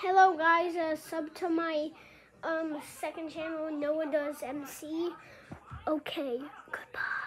Hello guys, uh, sub to my um second channel, Noah Does MC. Okay, goodbye.